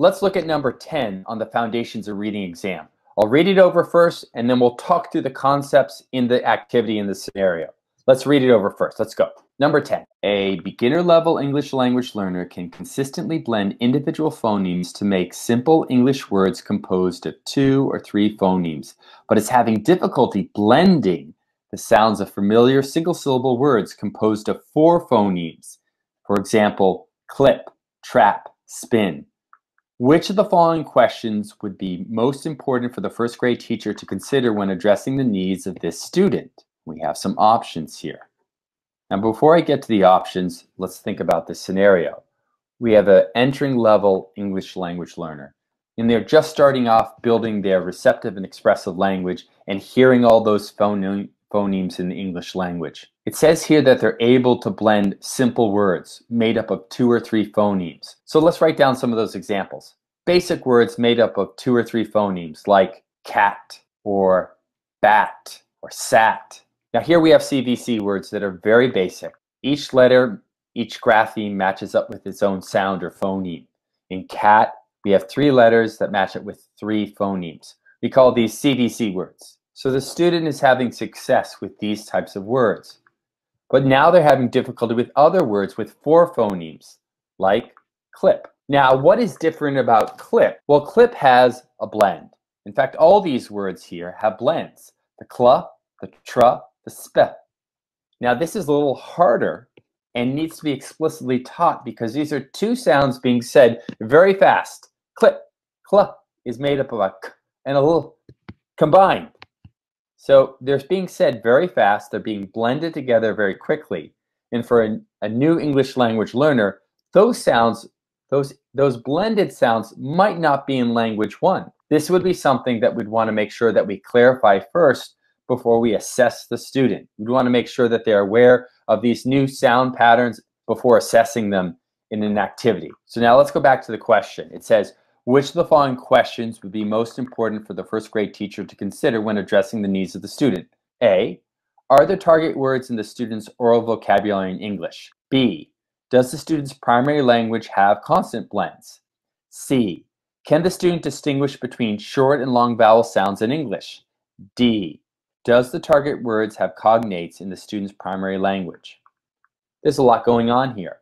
Let's look at number 10 on the Foundations of Reading exam. I'll read it over first, and then we'll talk through the concepts in the activity in the scenario. Let's read it over first. Let's go. Number 10. A beginner level English language learner can consistently blend individual phonemes to make simple English words composed of two or three phonemes, but is having difficulty blending the sounds of familiar single syllable words composed of four phonemes. For example, clip, trap, spin. Which of the following questions would be most important for the first grade teacher to consider when addressing the needs of this student? We have some options here. Now, before I get to the options, let's think about this scenario. We have an entering level English language learner, and they're just starting off building their receptive and expressive language and hearing all those phone phonemes in the English language. It says here that they're able to blend simple words made up of two or three phonemes. So let's write down some of those examples. Basic words made up of two or three phonemes like cat or bat or sat. Now here we have CVC words that are very basic. Each letter, each grapheme matches up with its own sound or phoneme. In cat, we have three letters that match up with three phonemes. We call these CVC words. So the student is having success with these types of words. But now they're having difficulty with other words with four phonemes, like clip. Now, what is different about clip? Well, clip has a blend. In fact, all these words here have blends. The cla, the tra, the sp. Now, this is a little harder and needs to be explicitly taught because these are two sounds being said very fast. Clip, cla is made up of a k and a little combined. So they're being said very fast, they're being blended together very quickly. And for a, a new English language learner, those sounds, those, those blended sounds might not be in language one. This would be something that we'd want to make sure that we clarify first before we assess the student. We'd want to make sure that they're aware of these new sound patterns before assessing them in an activity. So now let's go back to the question. It says, which of the following questions would be most important for the first grade teacher to consider when addressing the needs of the student? A. Are the target words in the student's oral vocabulary in English? B. Does the student's primary language have consonant blends? C. Can the student distinguish between short and long vowel sounds in English? D. Does the target words have cognates in the student's primary language? There's a lot going on here.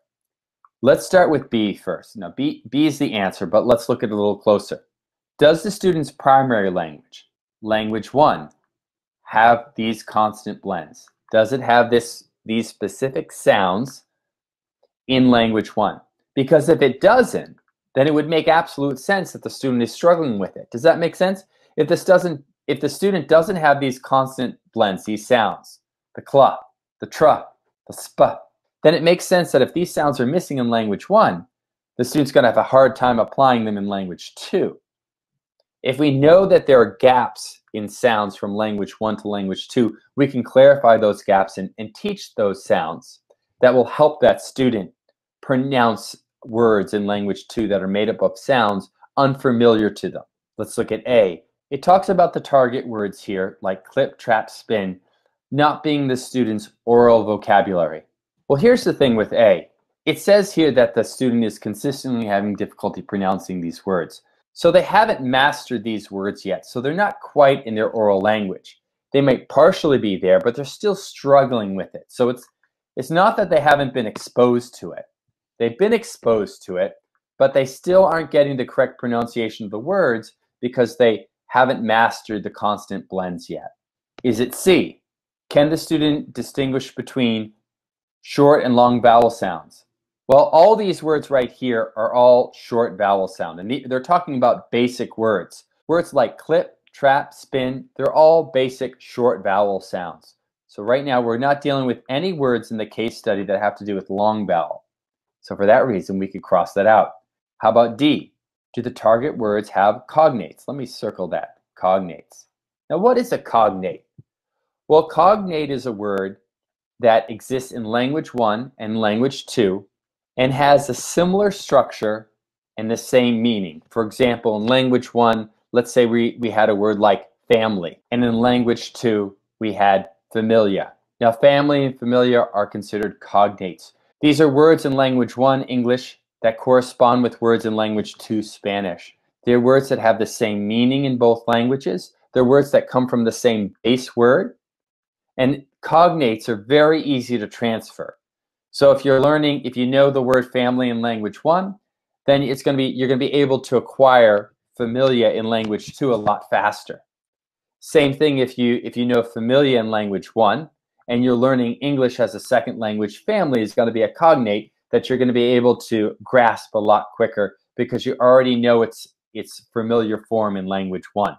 Let's start with B first. Now, B, B is the answer, but let's look at it a little closer. Does the student's primary language, language one, have these consonant blends? Does it have this these specific sounds in language one? Because if it doesn't, then it would make absolute sense that the student is struggling with it. Does that make sense? If this doesn't, if the student doesn't have these consonant blends, these sounds, the cla, the tra, the sp, then it makes sense that if these sounds are missing in language one, the student's going to have a hard time applying them in language two. If we know that there are gaps in sounds from language one to language two, we can clarify those gaps and, and teach those sounds that will help that student pronounce words in language two that are made up of sounds unfamiliar to them. Let's look at A. It talks about the target words here, like clip, trap, spin, not being the student's oral vocabulary. Well, here's the thing with A. It says here that the student is consistently having difficulty pronouncing these words. So they haven't mastered these words yet, so they're not quite in their oral language. They might partially be there, but they're still struggling with it. So it's it's not that they haven't been exposed to it. They've been exposed to it, but they still aren't getting the correct pronunciation of the words because they haven't mastered the consonant blends yet. Is it C? Can the student distinguish between short and long vowel sounds. Well, all these words right here are all short vowel sound, and they're talking about basic words. Words like clip, trap, spin, they're all basic short vowel sounds. So right now, we're not dealing with any words in the case study that have to do with long vowel. So for that reason, we could cross that out. How about D? Do the target words have cognates? Let me circle that, cognates. Now, what is a cognate? Well, cognate is a word that exists in language one and language two and has a similar structure and the same meaning. For example, in language one, let's say we, we had a word like family, and in language two, we had familia. Now, family and familia are considered cognates. These are words in language one, English, that correspond with words in language two Spanish. They're words that have the same meaning in both languages. They're words that come from the same base word. And cognates are very easy to transfer. So if you're learning, if you know the word family in language one, then it's going to be you're going to be able to acquire familia in language two a lot faster. Same thing if you if you know familia in language one and you're learning English as a second language, family is going to be a cognate that you're going to be able to grasp a lot quicker because you already know its its familiar form in language one.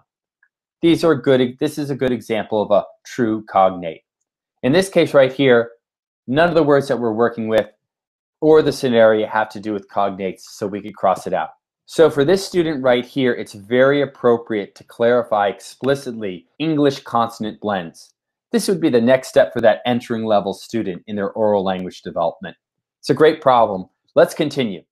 These are good. This is a good example of a true cognate. In this case right here, none of the words that we're working with or the scenario have to do with cognates, so we could cross it out. So for this student right here, it's very appropriate to clarify explicitly English consonant blends. This would be the next step for that entering level student in their oral language development. It's a great problem. Let's continue.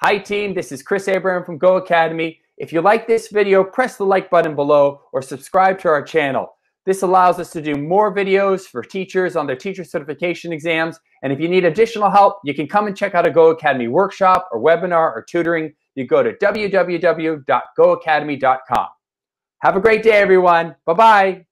Hi team, this is Chris Abraham from GOHacademy. If you like this video, press the like button below or subscribe to our channel. This allows us to do more videos for teachers on their teacher certification exams. And if you need additional help, you can come and check out a GOHacademy workshop or webinar or tutoring. You go to www.gohacademy.com. Have a great day, everyone. Bye-bye.